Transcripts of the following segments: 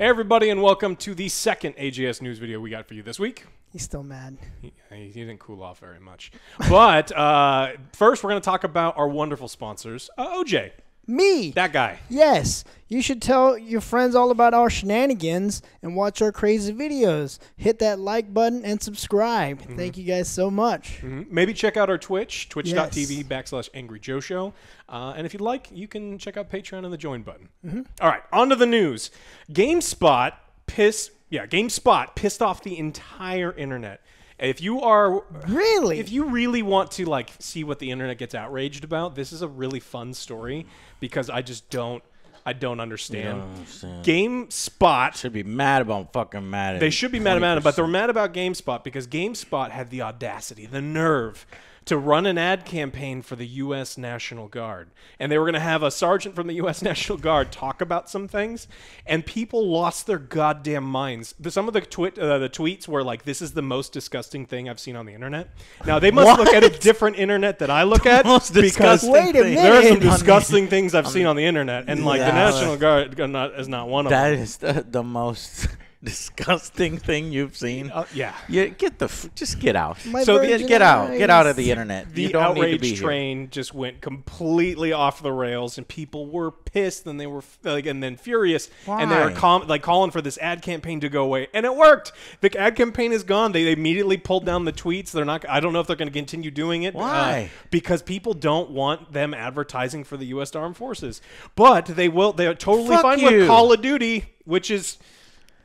Hey, everybody, and welcome to the second AJS news video we got for you this week. He's still mad. He, he didn't cool off very much. But uh, first, we're going to talk about our wonderful sponsors. Uh, OJ, Me. that guy. yes. You should tell your friends all about our shenanigans and watch our crazy videos. Hit that like button and subscribe. Mm-hmm. Thank you guys so much. Mhm. Maybe check out our Twitch, twitch.tv backslash Angry Joe Show. Uh, and if you'd like, you can check out Patreon and the join button. Mm-hmm. All right, on to the news. GameSpot piss, yeah, GameSpot pissed off the entire internet. If you are Really? if you really want to like see what the internet gets outraged about, this is a really fun story because I just don't I don't understand. understand. GameSpot Should be mad about fucking mad. At they should be mad about it, but they're mad about GameSpot because GameSpot had the audacity, the nerve to run an ad campaign for the U.S. National Guard. And they were going to have a sergeant from the U.S. National Guard talk about some things, and people lost their goddamn minds. The- Some of the, twit, uh, the tweets were like, this is the most disgusting thing I've seen on the internet. Now, they must look at a different internet that I look at most because disgusting Wait a thing. there are some disgusting things I've seen on the internet, and like the National Guard uh, not, is not one of That them. That is the, the most disgusting thing you've seen. Uh, yeah. Yeah, get the f- just get out. My so virgin get, get out, get out of the internet. the you don't need to outrage be here. train just went completely off the rails and people were pissed and they were like and then furious and they were com- like calling for this ad campaign to go away and it worked the ad campaign is gone they immediately pulled down the tweets they're not i don't know if they're going to continue doing it uh, Why? because people don't want them advertising for the us armed forces but they will they're totally Fuck fine you. with call of duty which is well, I mean,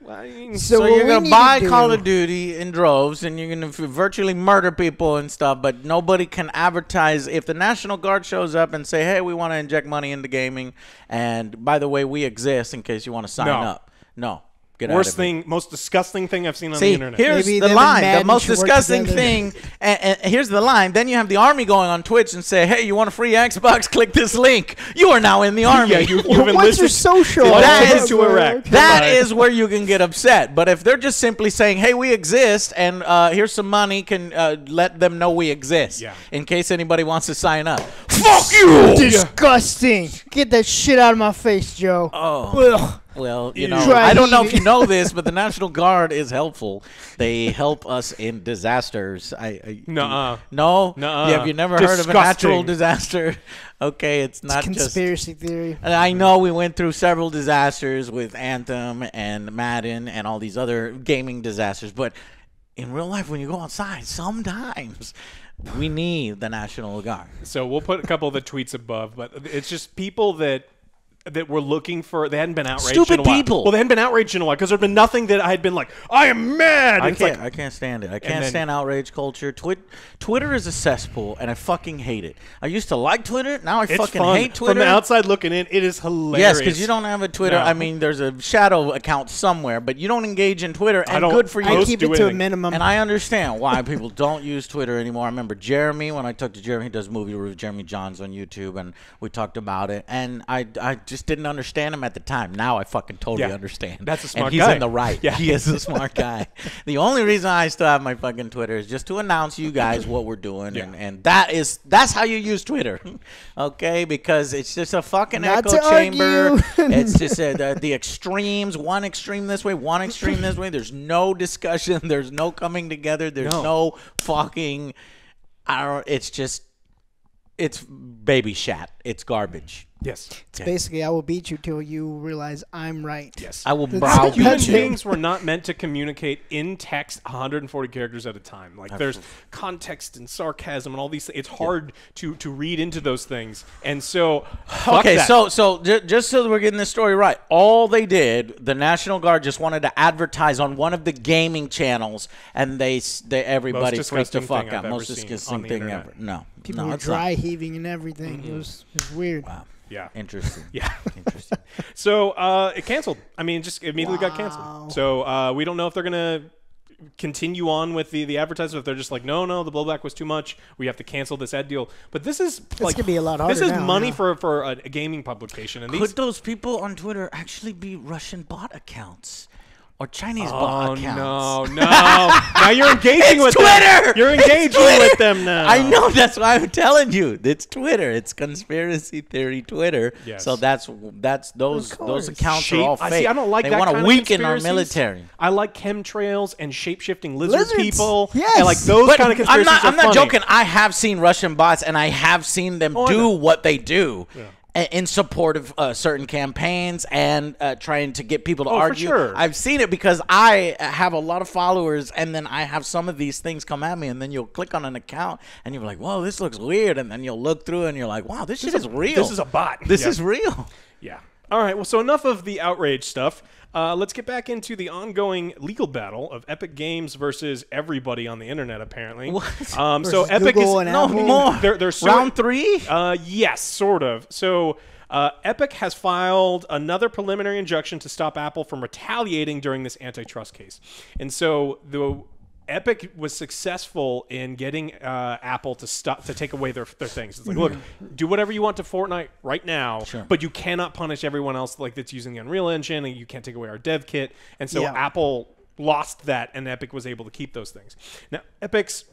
So, So you're gonna buy to Call of Duty in droves, and you're gonna virtually murder people and stuff. But nobody can advertise if the National Guard shows up and say, "Hey, we want to inject money into gaming," and by the way, we exist in case you want to sign No. up. No, get out worst of here. thing most disgusting thing i've seen on See, the internet here's Maybe the line. The most disgusting thing. And, and here's the line. Then you have the army going on Twitch and say, "Hey, you want a free Xbox? Click this link. You are now in the army." yeah you, you've What's your social? Well, that to Iraq. That Goodbye. is where you can get upset. But if they're just simply saying, "Hey, we exist," and uh, here's some money, can uh, let them know we exist. Yeah. In case anybody wants to sign up. Fuck you. Disgusting. Get that shit out of my face, Joe. Oh. Ugh. Well, you know, Try I don't know if you know this, but the National Guard is helpful. They help us in disasters. I, I Nuh-uh. no, Nuh-uh. Yeah, have you never heard of a natural disaster? Okay, it's not just. Conspiracy theory. And I know we went through several disasters with Anthem and Madden and all these other gaming disasters, but in real life, when you go outside, sometimes we need the National Guard. So we'll put a couple of the tweets above, but it's just people that that were looking for. They hadn't been outraged. Stupid in a while. people. Well, they hadn't been outraged in a while because there'd been nothing that I had been like, I am mad. I it's can't. like I can't stand it. I can't then- stand outrage culture. Twit, Twitter is a cesspool, and I fucking hate it. I used to like Twitter. Now I it's fucking fun. hate Twitter. From the outside looking in, it is hilarious. Yes, because you don't have a Twitter. No. I mean, there's a shadow account somewhere, but you don't engage in Twitter, and don't good for you. I post keep do it to a anything. minimum. And I understand why people don't use Twitter anymore. I remember Jeremy when I talked to Jeremy. He does movie review. Jeremy Jahns on YouTube, and we talked about it. And I, I just didn't understand him at the time. Now I fucking totally Yeah. understand. That's a smart and he's guy. in the right. Yeah. he is a smart guy. the only reason I still have my fucking Twitter is just to announce you guys what we're doing, and, Yeah. and that is that's how you use Twitter, okay? Because it's just a fucking Not echo chamber. it's just uh, the, the extremes. One extreme this way, one extreme this way. There's no discussion. There's no coming together. There's No. no, fucking. I don't. It's just. It's baby shat. It's garbage. Yes. It's basically, I will beat you till you realize I'm right. Yes. I will That's- brow Human Human beat you. beings were not meant to communicate in text 140 characters at a time. Like there's context and sarcasm and all these. things. It's hard to to read into those things, and so fuck Okay, that. so so ju- just so that we're getting this story right, all they did, the National Guard just wanted to advertise on one of the gaming channels, and they they everybody freaked the disgusting fuck thing out. I've Most ever seen disgusting thing internet. ever. No, People no, were it's not. dry heaving and everything. It, mm-hmm. was, it was weird. Wow, yeah. interesting. Yeah. interesting. So uh, it canceled. I mean, just immediately got canceled. So uh, we don't know if they're gonna continue on with the the advertisement. If they're just like, no, no, the blowback was too much. We have to cancel this ad deal. But this is like gonna be a lot harder This is now, money yeah. for for a, a gaming publication, and these Could those people on Twitter actually be Russian bot accounts? Or Chinese Oh bot accounts. no, no! now you're engaging with It's Twitter. them. You're engaging Twitter. with them now. I know that's why I'm telling you. It's Twitter. It's conspiracy theory Twitter. Yes. So that's that's those Of those course. accounts Shape- are all fake. I see. I don't like they that wanna weaken our military. I like chemtrails and shape shifting lizard Lizards. people. Yes. and like those But kind of I'm conspiracies. not. are I'm not funny. joking. I have seen Russian bots, and I have seen them Oh, do what they do. a- In support of uh, certain campaigns and uh, trying to get people to Oh, for argue, sure. I've seen it because I have a lot of followers, and then I have some of these things come at me, and then you'll click on an account, and you're like, "Whoa, this looks weird," and then you'll look through, and you're like, "Wow, this, shit is real. This is a bot. This Yeah. is real." Yeah. All right. Well, so enough of the outrage stuff. Uh, let's get back into the ongoing legal battle of Epic Games versus everybody on the internet. Apparently, What? Um, so Versus Epic Google is and No Apple. more. They're, they're round three. Uh, yes, sort of. So, uh, Epic has filed another preliminary injunction to stop Apple from retaliating during this antitrust case, and so the Epic was successful in getting uh, Apple to stop to take away their, their things. It's like, look, do whatever you want to Fortnite right now, but you cannot punish everyone else like that's using the Unreal Engine, and you can't take away our dev kit. And so Yeah. Apple lost that, and Epic was able to keep those things. Now, Epic's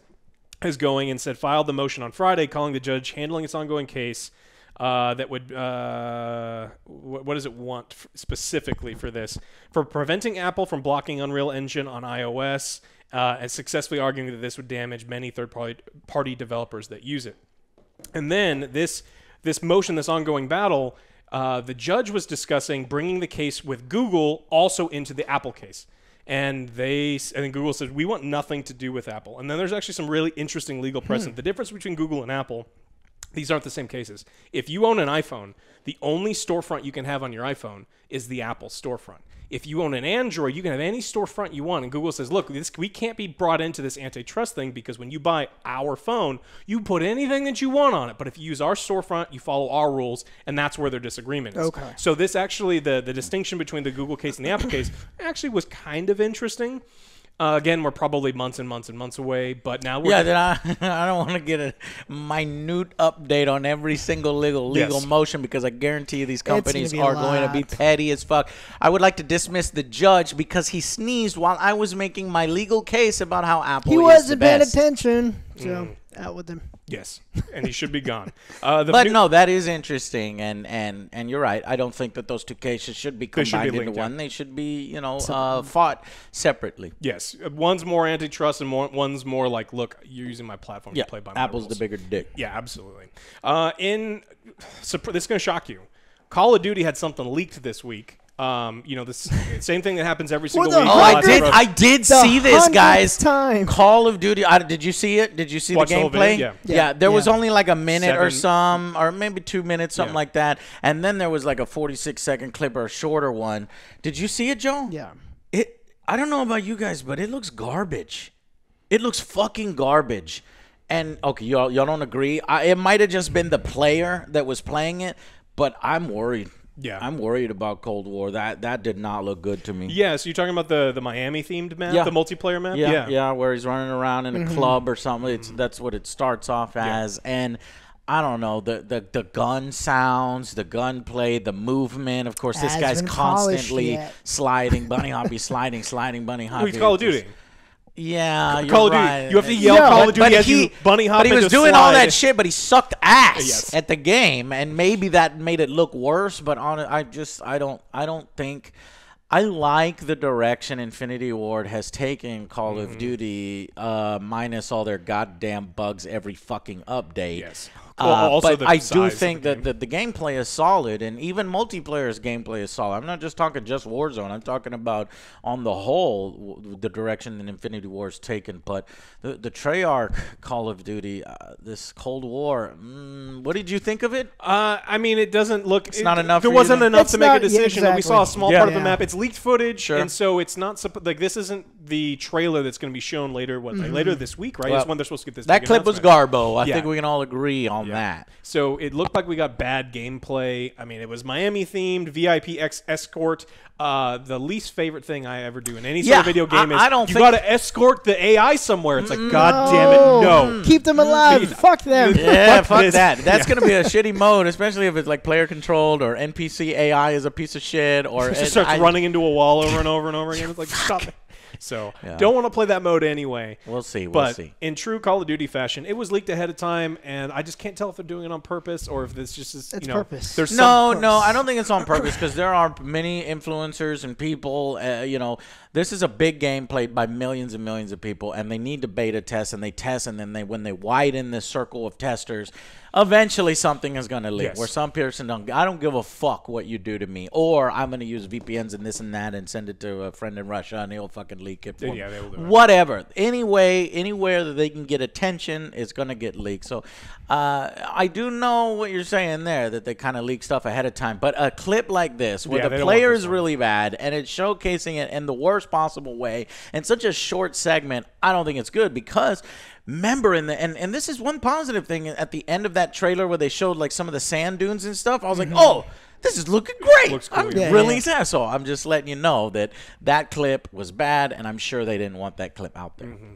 is going and said filed the motion on Friday, calling the judge handling its ongoing case uh, that would uh, wh- what does it want f- specifically for this for preventing Apple from blocking Unreal Engine on iOS uh, and successfully arguing that this would damage many third party party developers that use it. And then this this motion, this ongoing battle, uh, the judge was discussing bringing the case with Google also into the Apple case. And they and then Google said we want nothing to do with Apple. And then there's actually some really interesting legal precedent. The difference between Google and Apple these aren't the same cases. If you own an iPhone, the only storefront you can have on your iPhone is the Apple storefront. If you own an Android, you can have any storefront you want. And Google says, look, this, we can't be brought into this antitrust thing because when you buy our phone, you put anything that you want on it. But if you use our storefront, you follow our rules, and that's where their disagreement is. Okay. So this actually, the, the distinction between the Google case and the Apple case actually was kind of interesting. Uh, again, we're probably months and months and months away, but now we're Yeah, then I, I don't want to get a minute update on every single legal legal Yes. motion because I guarantee you these companies are going to be petty as fuck. I would like to dismiss the judge because he sneezed while I was making my legal case about how Apple He wasn't the paying attention. So Mm. out with him. Yes, and he should be gone. Uh, the But new- no, that is interesting, and, and, and you're right. I don't think that those two cases should be They should be combined into linked, yeah. one. They should be, you know, uh, fought separately. Yes, uh, one's more antitrust and more, one's more like, look, you're using my platform Yeah, to play by my Apple's the bigger dick. Yeah, absolutely. Uh, in supp- this is gonna shock you. Call of Duty had something leaked this week. Um, you know, this same thing that happens every single the week. Oh, I did. I did The see this, guys. time. Call of Duty. I, did you see it? Did you see Watched the the whole gameplay? video, yeah. yeah. There was only like a minute or some, or maybe two minutes, something Yeah. like that. And then there was like a 46 second clip or a shorter one. Did you see it, Joe? Yeah. It. I don't know about you guys, but it looks garbage. It looks fucking garbage. And okay, y'all y'all don't agree. I, it might have just been the player that was playing it, but I'm worried. Yeah. I'm worried about Cold War. That that did not look good to me. Yeah, so you're talking about the the Miami themed map, Yeah. the multiplayer map. Yeah, yeah, where he's running around in a Mm-hmm. club or something. It's that's what it starts off as, and I don't know the the the gun sounds, the gunplay, the movement. Of course, this Hasn't guy's been polished constantly sliding, bunny hoppy, sliding, sliding, bunny hoppy. Well, it's Call of It's- Duty. Yeah, you're Call of Duty. right. You have to yell Yeah, Call but- of Duty but as he, you bunny hop but he was into doing all that shit, but he sucked ass Yes. at the game, and maybe that made it look worse. But on it, I just I don't I don't think I like the direction Infinity Ward has taken Call Mm-hmm. of Duty, uh, minus all their goddamn bugs every fucking update. Yes. Uh, Well, also but the I size do think the that the, the gameplay is solid, and even multiplayer's gameplay is solid. I'm not just talking just Warzone. I'm talking about on the whole w- the direction that Infinity Ward's taken. But the the Treyarch Call of Duty, uh, this Cold War. Mm, what did you think of it? Uh, I mean, it doesn't look. It's not enough There for wasn't then? enough It's to make not- a yeah, decision. We saw a small Yeah. part of the map. It's leaked footage, Sure. and so it's not suppo- like this isn't the trailer that's going to be shown later. What like, later this week, right? Well, is when they're supposed to get this. That clip was. Garbo. I Yeah. think we can all agree on on that. So it looked like we got bad gameplay. I mean, it was Miami themed, VIP X escort. Uh, the least favorite thing I ever do in any sort of video game I- is I don't you think- got to escort the AI somewhere. It's like, God damn it, no. Keep them alive. Fuck them. Yeah, Fuck fuck that. That's gonna be a shitty mode, especially if it's like player controlled or NPC AI is a piece of shit or It it- just starts I- running into a wall over and over and over again. It's like, stop it. So Yeah. don't want to play that mode anyway. We'll see. We'll But see. in true Call of Duty fashion, it was leaked ahead of time, and I just can't tell if they're doing it on purpose or if this just is. It's you know, purpose. There's No, some, no, I don't think it's on purpose because there are many influencers and people. Uh, you know, this is a big game played by millions and millions of people, and they need to beta test, and they test, and then they when they widen this circle of testers, eventually something is going to leak. Yes. Where some person don't, I don't give a fuck what you do to me, or I'm going to use VPNs and this and that and send it to a friend in Russia, and he'll fucking leak it. For Yeah, they will. Whatever. Anyway, anywhere that they can get attention, it's going to get leaked. So uh, I do know what you're saying there, that they kind of leak stuff ahead of time. But a clip like this, where Yeah, the player is really bad and it's showcasing it in the worst possible way in such a short segment, I don't think it's good because. Remember in the and, and this is one positive thing at the end of that trailer where they showed like some of the sand dunes and stuff. I was like, oh, this is looking great. Looks cool, I'm yeah. Yeah, really yeah. sad. So I'm just letting you know that that clip was bad, and I'm sure they didn't want that clip out there. Mm-hmm.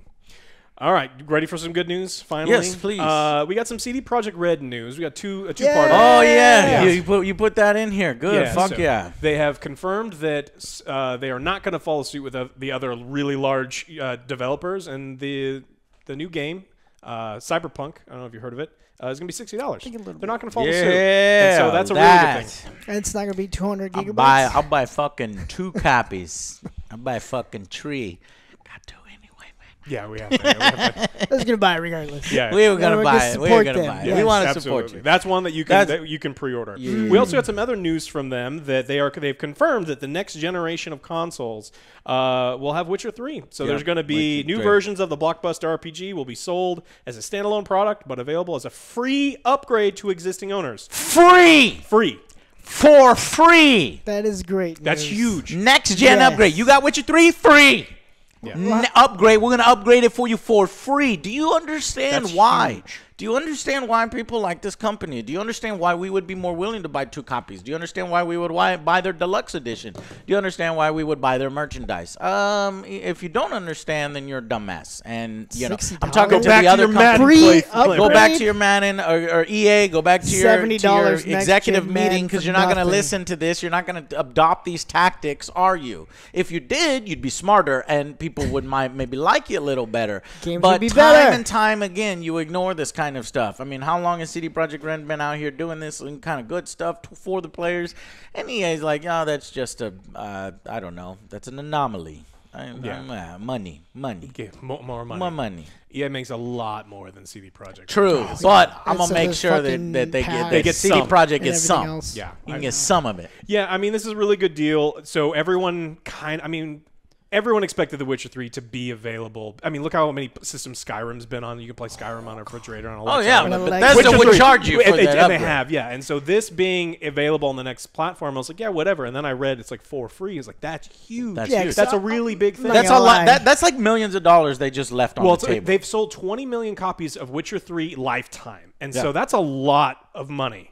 All right, ready for some good news? Finally, Yes, please. Uh, we got some CD Projekt Red news. We got two a two part. Oh yeah, Yeah. You, you put you put that in here. Good. Fuck so yeah. They have confirmed that uh, they are not going to follow suit with the, the other really large uh, developers, and the the new game, uh, Cyberpunk. I don't know if you heard of it. Uh, is going to be sixty dollars. They're not going to follow Yeah. suit. And so that's a really that. good thing. And it's not gonna be 200 I'll gigabytes. buy I'll buy fucking two copies. I'll buy fucking three. Got to anyway, man. Yeah, we have to. Yeah, we have to. I was gonna buy it regardless. Yeah. We were gonna we're buy gonna it. We were support gonna them, buy it. yes. We want to support you. That's one that you can that you can pre-order. We also got some other news from them that they are they've confirmed that the next generation of consoles uh, will have Witcher 3. So Yeah, there's going to be Witcher new 3. versions of the blockbuster RPG will be sold as a standalone product, but available as a free upgrade to existing owners. Free Free. for free. That is great. That's huge. Next gen Yes. upgrade. You got Witcher 3 free. Yeah. N- upgrade. We're gonna upgrade it for you for free. Do you understand That's why? huge. Do you understand why people like this company? Do you understand why we would be more willing to buy two copies? Do you understand why we would why, buy their deluxe edition? Do you understand why we would buy their merchandise? Um, if you don't understand, then you're a dumbass. And you know, I'm talking $60? to Back the to other your Madden companies. Free play- play- Go back to your Madden or, or EA. Go back to your, $70 next executive meeting because you're not going to listen to this. You're not going to adopt these tactics, are you? If you did, you'd be smarter, and people would might maybe like you a little better. Games but would be time better. and time again, you ignore this kind of stuff. I mean, how long has CD Projekt Red been out here doing this and kind of good stuff t- for the players? And EA's like, oh, that's just a, uh, I don't know, that's an anomaly. I, Yeah. yeah. uh, money, money, Give mo- more money. more money. EA makes a lot more than CD Projekt. True, but I'm gonna make sure that, that they get They get CD some. Projekt gets some. else. Yeah. You I- can get some of it. Yeah, I mean, this is a really good deal. So everyone kind I mean, everyone expected The Witcher 3 to be available. I mean, look how many systems Skyrim's been on. You can play Skyrim on a refrigerator on a Oh yeah, And but Alexa- Bethesda Witcher would 3. charge you for and, they, that and they have, yeah. And so this being available on the next platform, I was like, yeah, whatever. And then I read it's like for free. It's like that's huge. That's Yeah, huge. That's a really big thing. That's a lot. That, that's like millions of dollars they just left on well, the it's, table. they've sold 20 million copies of Witcher 3 lifetime, and Yeah. so that's a lot of money.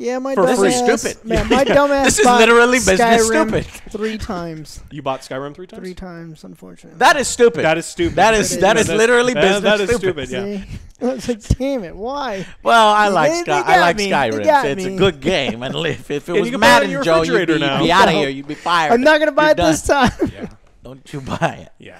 Yeah, my For dumb free. ass, This is stupid. Man, my dumb ass This is bought literally business Skyrim stupid. Three times. You bought Skyrim three times. Three times, unfortunately. that is stupid. That is stupid. That is That that is- is literally that- business that is stupid. stupid. Yeah. See? I was like, damn it, why? Well, I like They- Sky, I got like me. They Skyrim. got It's a me. good game, and if, if it you was can buy it on Madden, your Joe, you'd be, refrigerator now. you'd be out of No. here. You'd be fired. I'm not gonna buy You're it this time. Yeah. Don't you buy it? Yeah.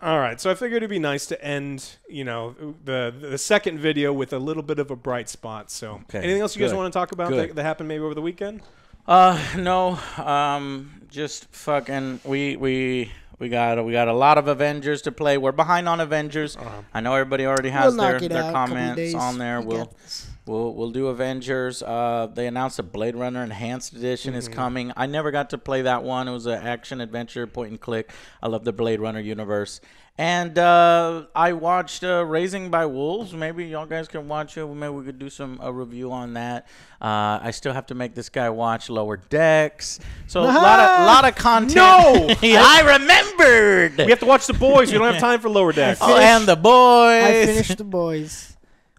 All right. So I figured it'd be nice to end, you know, the the second video with a little bit of a bright spot. So, Okay, anything else you guys want to talk about that, that happened maybe over the weekend? Uh, no. Um, just fucking. We we we got we got a lot of Avengers to play. We're behind on Avengers. Uh-huh. I know everybody already has we'll their their out. comments on there. We We'll got this. We'll we'll do Avengers. Uh, they announced a Blade Runner Enhanced Edition Mm-hmm. is coming. I never got to play that one. It was an action adventure, point and click. I love the Blade Runner universe. And uh, I watched uh, Raising by Wolves. Maybe y'all guys can watch it. Maybe we could do some a review on that. Uh, I still have to make this guy watch Lower Decks. So a lot of lot of content. No! Yeah, I remembered. We have to watch the boys. We don't have time for lower decks. oh, and the boys. I finished the boys.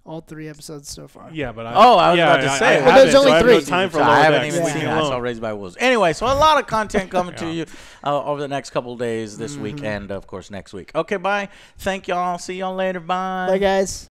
All three episodes so far. Yeah, but I, Oh, I was yeah, about to I- say. I Well, there's only so I have three. no time for So I haven't even Yeah. seen Leave that. I saw alone. Raised by Wolves. Anyway, so a lot of content coming to you uh, over the next couple of days this week and, of course, next week. Okay, bye. Thank y'all. See y'all later. Bye. Bye, guys.